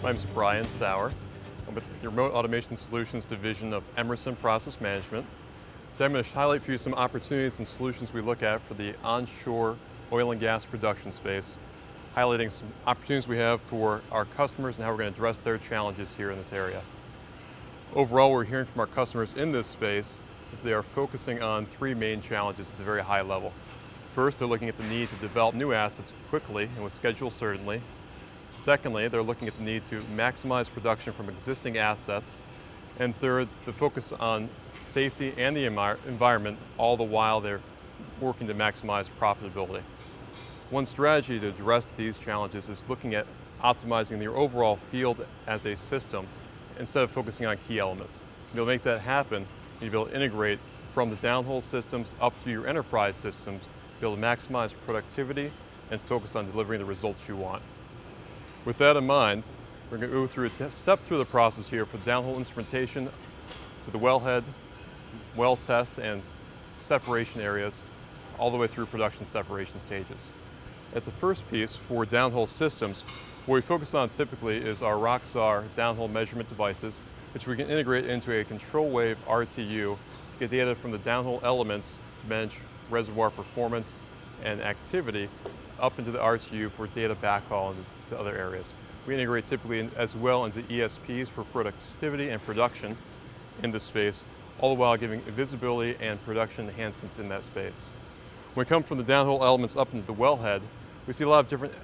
My name is Brian Sauer. I'm with the Remote Automation Solutions Division of Emerson Process Management. Today I'm going to highlight for you some opportunities and solutions we look at for the onshore oil and gas production space, highlighting some opportunities we have for our customers and how we're going to address their challenges here in this area. Overall, we're hearing from our customers in this space is they are focusing on three main challenges at the very high level. First, they're looking at the need to develop new assets quickly and with schedule certainly, Secondly, they're looking at the need to maximize production from existing assets. And third, the focus on safety and the environment, all the while they're working to maximize profitability. One strategy to address these challenges is looking at optimizing the overall field as a system instead of focusing on key elements. You'll make that happen, you'll be able to integrate from the downhole systems up to your enterprise systems, be able to maximize productivity and focus on delivering the results you want. With that in mind, we're going to go through a step through the process here for downhole instrumentation to the wellhead, well test, and separation areas, all the way through production separation stages. At the first piece for downhole systems, what we focus on typically is our Roxar downhole measurement devices, which we can integrate into a ControlWave RTU to get data from the downhole elements to manage reservoir performance and activity up into the RTU for data backhaul into other areas. We integrate typically as well into ESPs for productivity and production in this space, all the while giving visibility and production enhancements in that space. When we come from the downhole elements up into the wellhead, we see a lot of different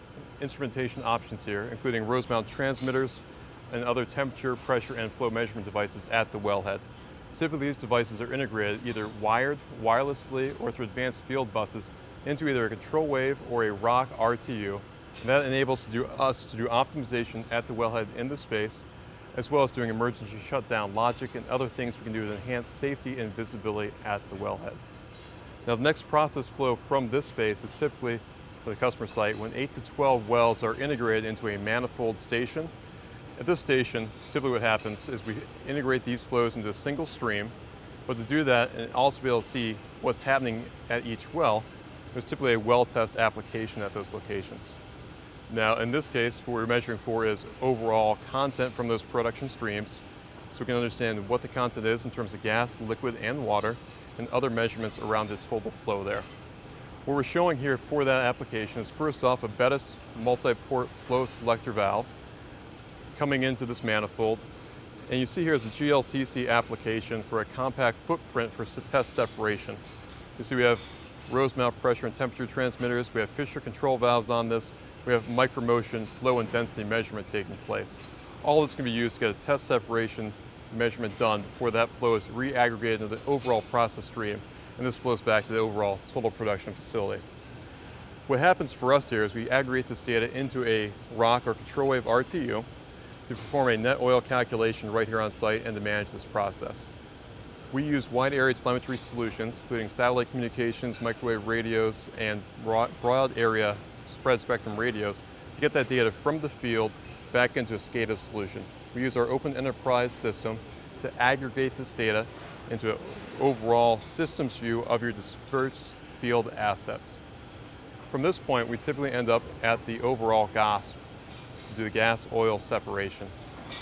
instrumentation options here, including Rosemount transmitters and other temperature, pressure, and flow measurement devices at the wellhead. Typically, these devices are integrated either wired, wirelessly, or through advanced field buses into either a ControlWave or a ROC RTU. That enables to do, us to do optimization at the wellhead in the space, as well as doing emergency shutdown logic and other things we can do to enhance safety and visibility at the wellhead. Now the next process flow from this space is typically for the customer site when 8 to 12 wells are integrated into a manifold station. At this station, typically what happens is we integrate these flows into a single stream, but to do that and also be able to see what's happening at each well, there's typically a well test application at those locations. Now, in this case, what we're measuring for is overall content from those production streams, so we can understand what the content is in terms of gas, liquid, and water, and other measurements around the total flow there. What we're showing here for that application is first off a Bettis multi-port flow selector valve coming into this manifold. And you see here is a GLCC application for a compact footprint for test separation. You see we have Rosemount pressure and temperature transmitters. We have Fisher control valves on this. We have Micro Motion, flow and density measurement taking place. All this can be used to get a test separation measurement done before that flow is re-aggregated into the overall process stream and this flows back to the overall total production facility. What happens for us here is we aggregate this data into a ROC or ControlWave RTU to perform a net oil calculation right here on site and to manage this process. We use wide area telemetry solutions, including satellite communications, microwave radios, and broad area spread spectrum radios to get that data from the field back into a SCADA solution. We use our open enterprise system to aggregate this data into an overall systems view of your dispersed field assets. From this point, we typically end up at the overall GOS to do the gas oil separation.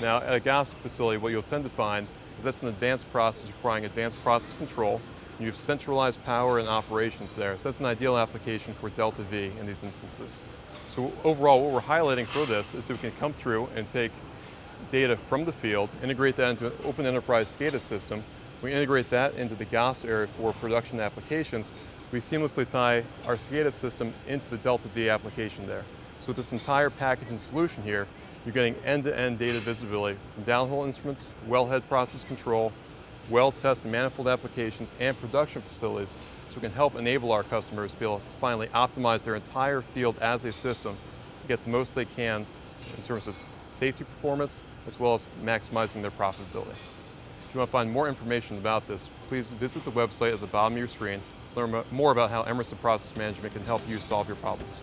Now, at a gas facility, what you'll tend to find is that's an advanced process requiring advanced process control. You have centralized power and operations there. So that's an ideal application for DeltaV in these instances. So overall, what we're highlighting for this is that we can come through and take data from the field, integrate that into an open enterprise SCADA system. We integrate that into the GOS area for production applications. We seamlessly tie our SCADA system into the DeltaV application there. So with this entire package and solution here, you're getting end-to-end -end data visibility from downhole instruments, wellhead process control, well test and manifold applications, and production facilities so we can help enable our customers to be able to finally optimize their entire field as a system get the most they can in terms of safety performance as well as maximizing their profitability. If you want to find more information about this, please visit the website at the bottom of your screen to learn more about how Emerson Process Management can help you solve your problems.